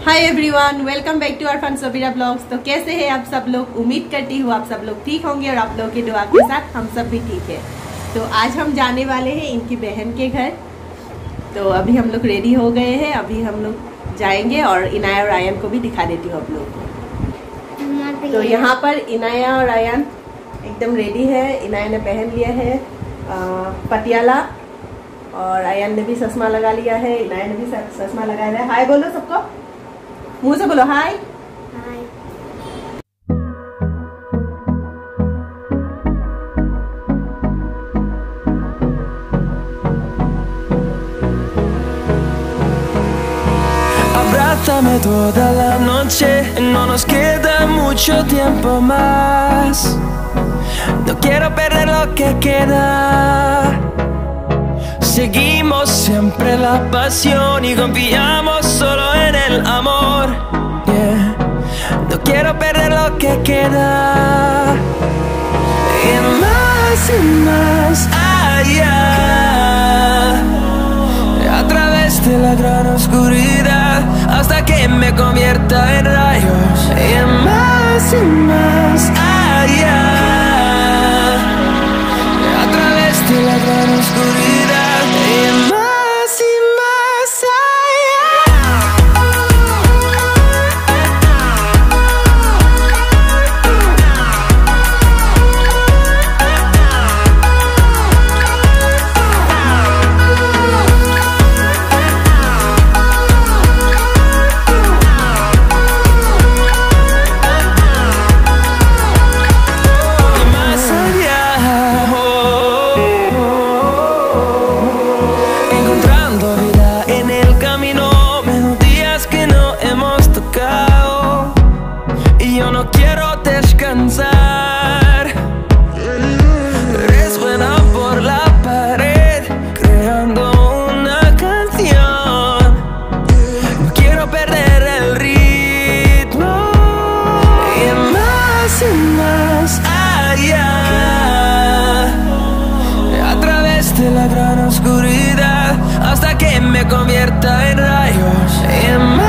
Hi everyone welcome back to our fun Sabira vlogs तो कैसे हैं आप सब लोग? उम्मीद करती हूँ आप सब लोग ठीक होंगे और आप लोगों की दुआ के साथ हम सब भी ठीक है। तो आज हम जाने वाले हैं इनकी बहन के घर। तो अभी हम लोग रेडी हो गए हैं, अभी हम लोग जाएँगे और इनाया और आयन को भी दिखा देती हूँ आप लोग को। तो यहाँ पर इनाया और आयन एकदम रेडी है। इनाया ने पहन लिया है पटियाला। और आयन ने भी चश्मा लगा लिया है इनाया ने भी चश्मा लगाया है हाय बोलो सबको मुँह से बोलो हाय Abrázame toda la noche, no nos queda mucho tiempo más. No quiero perder lo que queda. Seguimos siempre la pasión y confiamos solo en el amor. No quiero perder lo que queda. Y más y más allá. A través de la gran oscuridad hasta que me convierta en rayos. Y más y más allá. Convierta en rayos.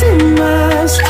Too much.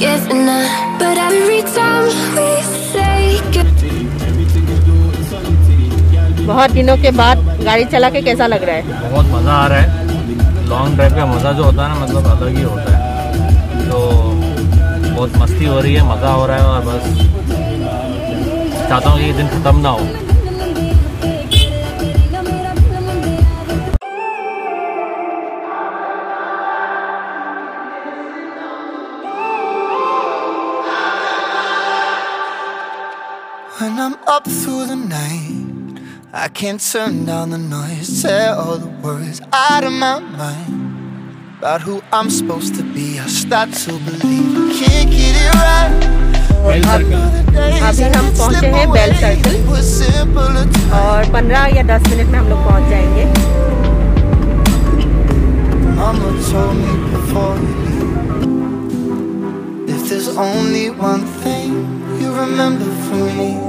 But every time we say बहुत दिनों के बाद गाड़ी चला के कैसा लग रहा है? बहुत मज़ा आ रहा है। लॉन्ग ड्राइव का मज़ा जो होता है ना मतलब अलग ही होता है। तो बहुत मस्ती हो रही है मज़ा हो रहा है और बस चाहता हूँ कि ये दिन ख़त्म ना हो। up through the night, I can't turn down the noise. Say all the words out of my mind about who I'm supposed to be. I start to believe I can't get it right. अब अभी हम पहुंचे हैं bell circle और 15 या 10 minute में हम लोग पहुंच जाएंगे Mama told me before you leave If there's only one thing you remember from me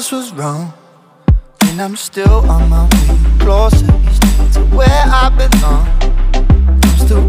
was wrong, and I'm still on my way closer each day to where I belong. I'm still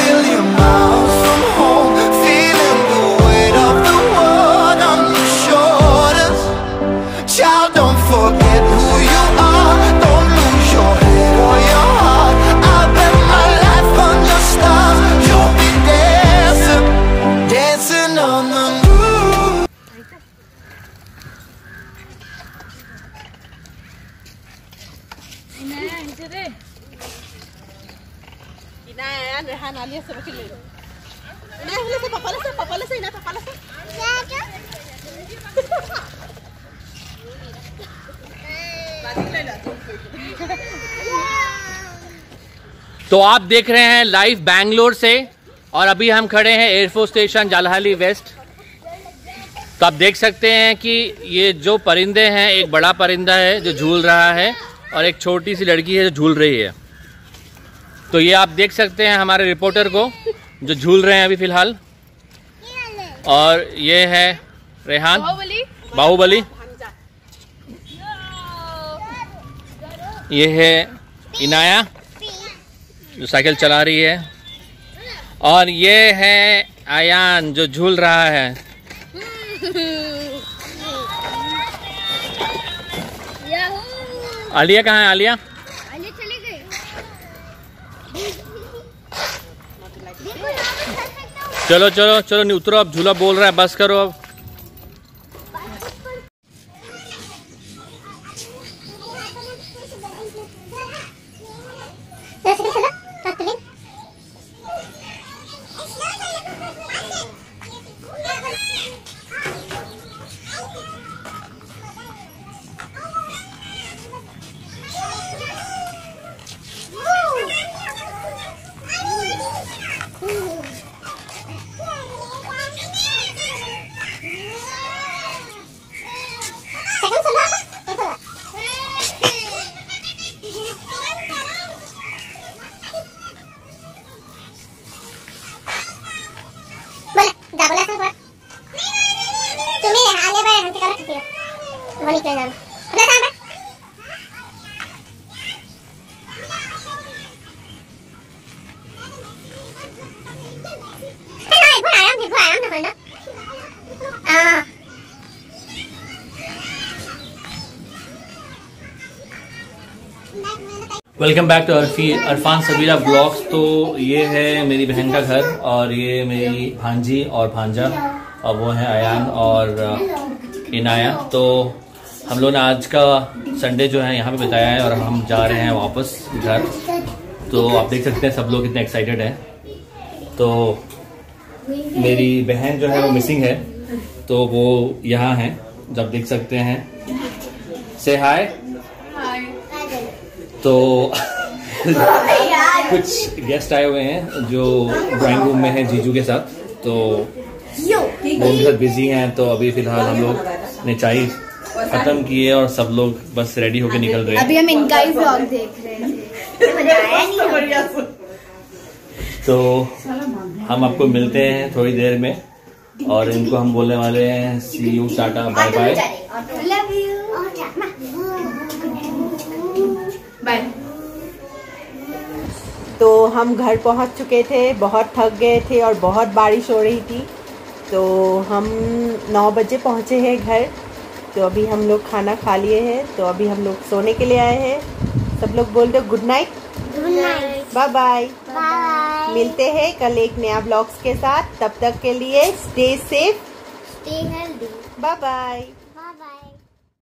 Inaya, Rehan, Alia, sa bakil nila. Inaya, hula sa papala sa, papala sa, inaya, papala sa. तो आप देख रहे हैं live Bangalore से और अभी हम खड़े हैं एयरफोर्स स्टेशन जालहाली वेस्ट तो आप देख सकते हैं कि ये जो परिंदे हैं एक बड़ा परिंदा है जो झूल रहा है और एक छोटी सी लड़की है जो झूल रही है तो ये आप देख सकते हैं हमारे रिपोर्टर को जो झूल रहे हैं अभी फ़िलहाल। और ये है रेहान। बाहुबली। ये है इनाया जो साइकिल चला रही है। और ये है आयान जो झूल रहा है। आलिया कहाँ है आलिया? चलो चलो चलो नहीं उतरो अब झूला बोल रहा है बस करो अब। Welcome back to Arfi Arfan Sabira vlogs. तो ये है मेरी बहन का घर और ये मेरी भांजी और भांजा, और वो है अयान और इनाया। तो हम लोग ने आज का संडे जो है यहाँ पे बिताया है और हम जा रहे हैं वापस घर। तो आप देख सकते हैं सब लोग कितने एक्साइटेड हैं। तो मेरी बहन जो है वो मिसिंग है। तो वो यहाँ है। जब देख सकते हैं। से हाय तो कुछ गेस्ट आए हुए हैं जो ड्राइंग रूम में हैं जीजू के साथ। तो वो उनके साथ बिज़ी हैं। तो अभी फ़िलहाल हम लोग ने चाय खत्म किए और सब लोग बस रेडी होके निकल रहे हैं। अभी हम इनका ही व्लॉग देख रहे थे तो हम आपको मिलते हैं थोड़ी देर में और इनको हम बोलने वाले हैं see you tata bye bye love you bye तो हम घर पहुँच चुके थे बहुत थक गए थे और बहुत बारिश हो रही थी। तो हम नौ बजे पहुँचे हैं घर। तो अभी हम लोग खाना खा लिए हैं तो अभी हम लोग सोने के लिए आए हैं। सब लोग बोल दो good night good night bye bye मिलते हैं कल एक नया ब्लॉग्स के साथ। तब तक के लिए stay safe stay healthy bye bye